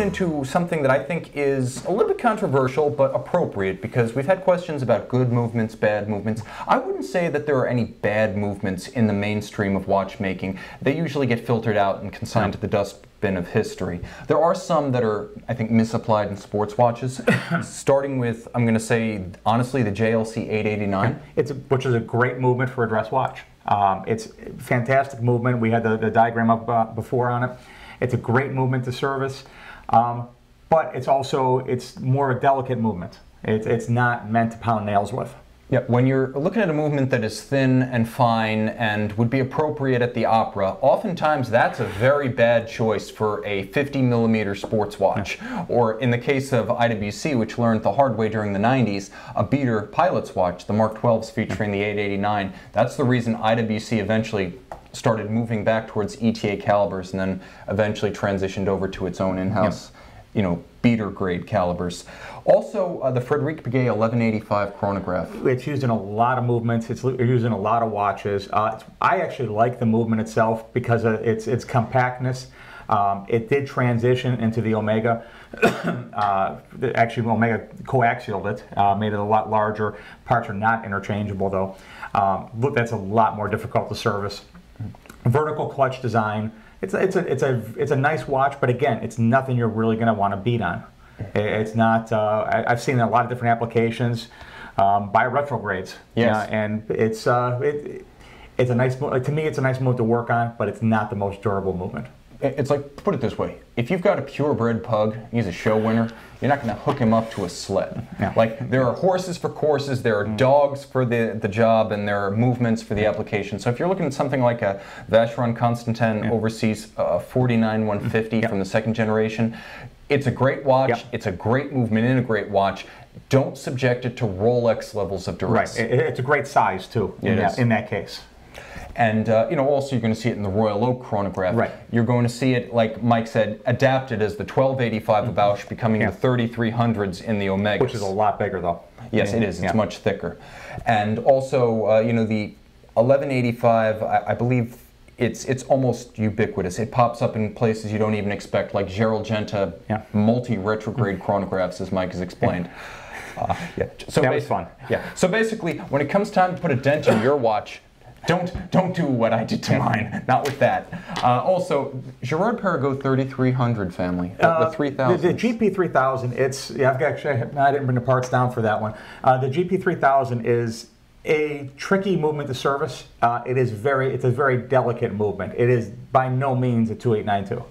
into something that I think is a little bit controversial but appropriate because we've had questions about good movements, bad movements. I wouldn't say that there are any bad movements in the mainstream of watchmaking. They usually get filtered out and consigned to the dustbin of history. There are some that are, I think, misapplied in sports watches, starting with, I'm going to say, honestly, the JLC 889. It's, which is a great movement for a dress watch. Um, it's fantastic movement. We had the, the diagram up uh, before on it. It's a great movement to service, um, but it's also it's more a delicate movement. It's, it's not meant to pound nails with. Yeah, when you're looking at a movement that is thin and fine and would be appropriate at the opera, oftentimes that's a very bad choice for a 50 millimeter sports watch. Yeah. Or in the case of IWC, which learned the hard way during the 90s, a beater pilot's watch, the Mark 12s featuring the 889. That's the reason IWC eventually started moving back towards ETA calibers and then eventually transitioned over to its own in-house, you know, beater grade calibers. Also, uh, the Frederic Piguet 1185 chronograph. It's used in a lot of movements. It's used in a lot of watches. Uh, I actually like the movement itself because of its its compactness. Um, it did transition into the Omega. uh, actually, Omega coaxialed it, uh, made it a lot larger. Parts are not interchangeable though. Um, but that's a lot more difficult to service vertical clutch design. It's a, it's a it's a it's a nice watch, but again, it's nothing you're really going to want to beat on. It's not. Uh, I, have seen a lot of different applications um, by retrogrades. Yes. Uh, and it's uh, it, it's a nice to me. It's a nice move to work on, but it's not the most durable movement. It's like put it this way: if you've got a purebred pug, he's a show winner. You're not going to hook him up to a sled. Yeah. Like there are horses for courses, there are mm. dogs for the the job, and there are movements for the application. So if you're looking at something like a Vacheron Constantin yeah. Overseas uh, 49 150 yeah. from the second generation, it's a great watch. It's a great movement in a great watch. Don't subject it to Rolex levels of duress. Right. It's a great size too. In, that, in that case. And uh, you know, also you're going to see it in the Royal Oak chronograph. Right. You're going to see it, like Mike said, adapted as the 1285 mm-hmm. of Bausch, becoming yeah. the 3300s in the Omega. Which is a lot bigger, though. Yes, yeah. it is. It's yeah. much thicker. And also, uh, you know, the 1185, I, I believe it's it's almost ubiquitous. It pops up in places you don't even expect, like Gerald Genta yeah. multi-retrograde chronographs, as Mike has explained. Uh, yeah. So that was fun. Yeah. So basically, when it comes time to put a dent in your watch, don't don't do what I did to mine. Not with that. Uh, also, Girard Perregaux 3300 family, the, uh, the 3000. The, the, GP 3000. It's yeah. I've actually I didn't bring the parts down for that one. Uh, the GP 3000 is a tricky movement to service. Uh, it is very it's a very delicate movement. It is by no means a 2892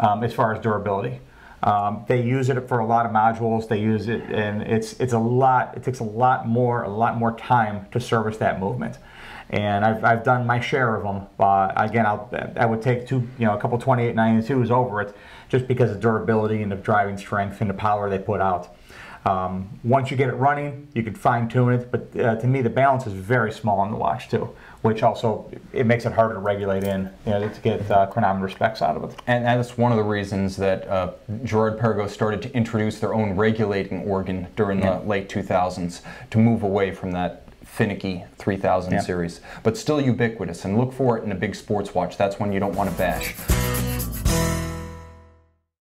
um, as far as durability. Um, they use it for a lot of modules. They use it, and it's it's a lot. It takes a lot more a lot more time to service that movement and I've, I've done my share of them. Uh, again, I'll, I would take two, you know, a couple 2892s over it, just because of durability and the driving strength and the power they put out. Um, once you get it running, you can fine tune it, but uh, to me, the balance is very small on the watch too, which also it makes it harder to regulate in, you know, to get uh, chronometer specs out of it. And that's one of the reasons that uh, Girard Perregaux started to introduce their own regulating organ during yeah. the late 2000s to move away from that finicky 3000 yeah. series, but still ubiquitous. And look for it in a big sports watch. That's when you don't want to bash.